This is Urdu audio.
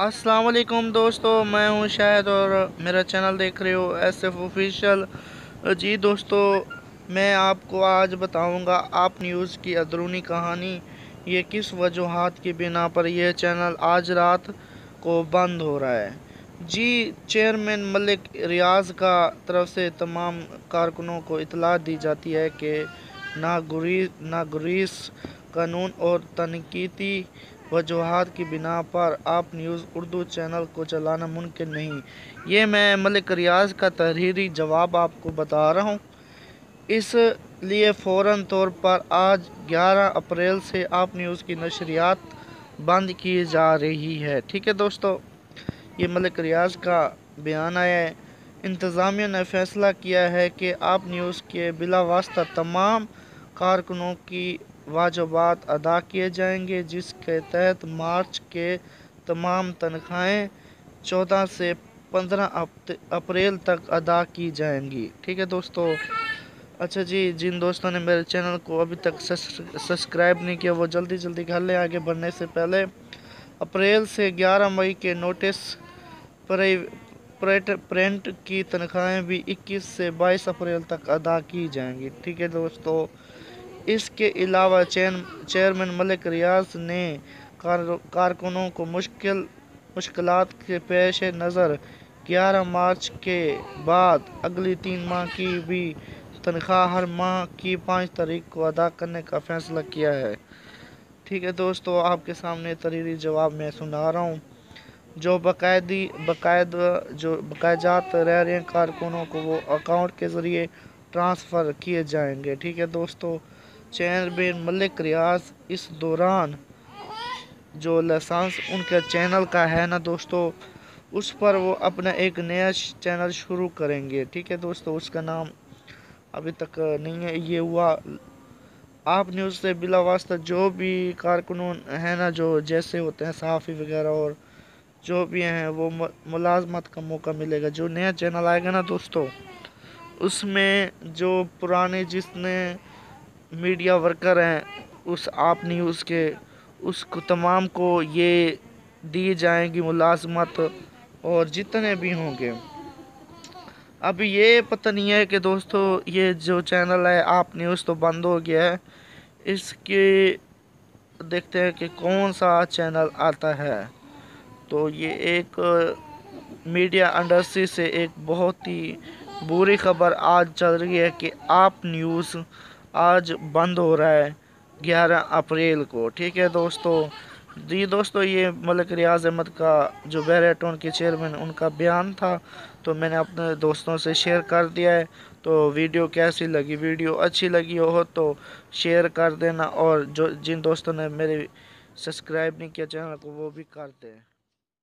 السلام علیکم دوستو، میں ہوں شاہد اور میرا چینل دیکھ رہے ہو ایس ایف آفیشل جی دوستو، میں آپ کو آج بتاؤں گا آپ نیوز کی ادرونی کہانی۔ یہ کس وجوہات کی بنا پر یہ چینل آج رات کو بند ہو رہا ہے؟ جی چیئرمین ملک ریاض کا طرف سے تمام کارکنوں کو اطلاع دی جاتی ہے کہ ناگریس قانون اور تنقیدی وجوہات کی بنا پر آپ نیوز اردو چینل کو چلانا ممکن نہیں۔ یہ میں ملک ریاض کا تحریری جواب آپ کو بتا رہا ہوں۔ اس لیے فوراً طور پر آج گیارہ اپریل سے آپ نیوز کی نشریات بند کی جا رہی ہے۔ ٹھیک ہے دوستو، یہ ملک ریاض کا بیان آیا ہے۔ انتظامیہ نے فیصلہ کیا ہے کہ آپ نیوز کے بلا واسطہ تمام کارکنوں کی واجبات ادا کیے جائیں گے، جس کے تحت مارچ کے تمام تنخواہیں چودہ سے پندرہ اپریل تک ادا کی جائیں گی۔ ٹھیک ہے دوستو؟ اچھا جی جن دوستوں نے میرے چینل کو ابھی تک سبسکرائب نہیں کیا، وہ جلدی جلدی گھر لیں آگے بڑھنے سے پہلے اپریل سے گیارہ مئی کے نوٹس پرنٹ کی تنخواہیں بھی اکیس سے بائیس اپریل تک ادا کی جائیں گی۔ ٹھیک ہے دوستو؟ اس کے علاوہ چیئرمین ملک ریاض نے کارکنوں کو مشکل مشکلات کے پیش نظر گیارہ مارچ کے بعد اگلی تین ماہ کی بھی تنخواہ ہر ماہ کی پانچ تاریخ کو ادا کرنے کا فیصلہ کیا ہے۔ ٹھیک ہے دوستو، آپ کے سامنے تحریری جواب میں سنا رہا ہوں۔ جو باقاعدی باقاعد جو باقاعدات رہ رہے ہیں کارکنوں کو وہ اکاؤنٹ کے ذریعے ٹرانسفر کیے جائیں گے۔ ٹھیک ہے دوستو چیئرمین ملک ریاض اس دوران جو لائسنس ان کے چینل کا ہے نا دوستو؟ اس پر وہ اپنا ایک نیا چینل شروع کریں گے، ٹھیک ہے دوستو؟ اس کا نام ابھی تک نہیں ہے، یہ ہوا۔ آپ نیوز سے بلا واسطہ جو بھی کارکنون ہیں نا، جو جیسے ہوتے ہیں، صحافی وغیرہ اور جو بھی ہیں، وہ ملازمت کا موقع ملے گا۔ جو نیا چینل آئے گا نا دوستو، اس میں جو پرانے جس نے میڈیا ورکر ہیں، اس آپ نیوز کے، اس کو تمام کو یہ دی جائیں گی ملازمت اور جتنے بھی ہوں گے۔ اب یہ پتہ نہیں ہے کہ دوستو، یہ جو چینل ہے، آپ نیوز تو بند ہو گیا ہے۔ اس کے دیکھتے ہیں کہ کون سا چینل آتا ہے۔ تو یہ ایک میڈیا انڈسٹری سے ایک بہت ہی بری خبر آج چل رہی ہے کہ آپ نیوز آج بند ہو رہا ہے گیارہ اپریل کو، ٹھیک ہے دوستو؟ جی دوستو، یہ ملک ریاض احمد کا جو بیریٹون کے چیئرمین، ان کا بیان تھا، تو میں نے اپنے دوستوں سے شیئر کر دیا ہے۔ تو ویڈیو کیسی لگی؟ ویڈیو اچھی لگی ہو تو شیئر کر دینا اور جو، جن دوستوں نے میرے سبسکرائب نہیں کیا چینل کو، وہ بھی کر دیں۔